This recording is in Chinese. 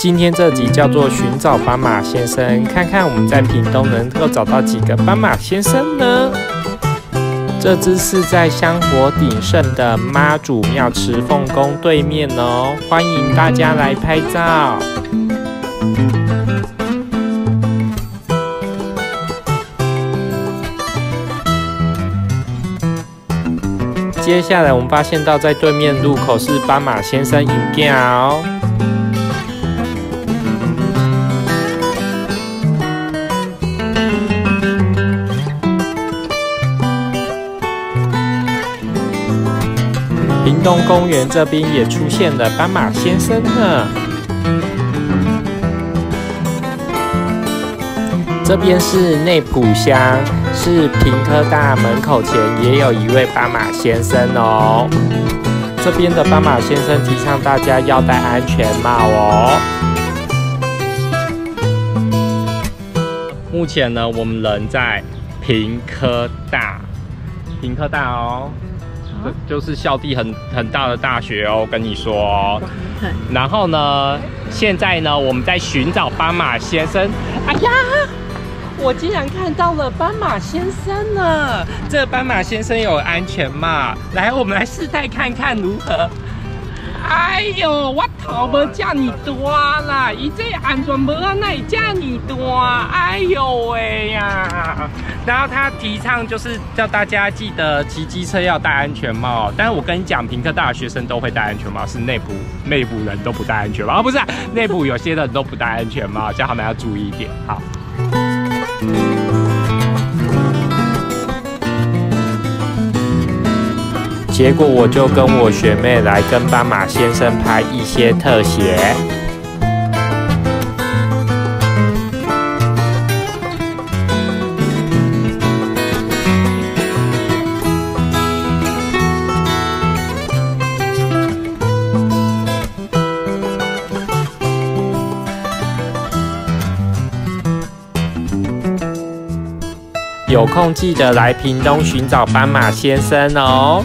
今天这集叫做寻找斑马先生，看看我们在屏东能够找到几个斑马先生呢？这只是在香火鼎盛的妈祖庙池凤宫对面哦，欢迎大家来拍照。接下来我们发现到在对面路口是斑马先生饮料。屏东公园这边也出现了斑马先生呢。这边是内埔乡，是平科大门口前也有一位斑马先生哦。这边的斑马先生提倡大家要戴安全帽哦。目前呢，我们人在平科大，平科大哦。就是校地很很大的大学哦，跟你说。然后呢，现在呢，我们在寻找斑马先生。哎呀，我竟然看到了斑马先生呢！这斑马先生有安全帽，来，我们来试戴看看如何。哎呦，我头无这么大啦，伊这安全帽哪会这么大？哎呦喂呀！然后他提倡就是叫大家记得骑机车要戴安全帽，但是我跟你讲，平科大的学生都会戴安全帽，是内部内部人都不戴安全帽，不是内部有些人都不戴安全帽，叫他们要注意一点。好。结果我就跟我学妹来跟斑马先生拍一些特写。有空记得来屏东寻找斑马先生哦。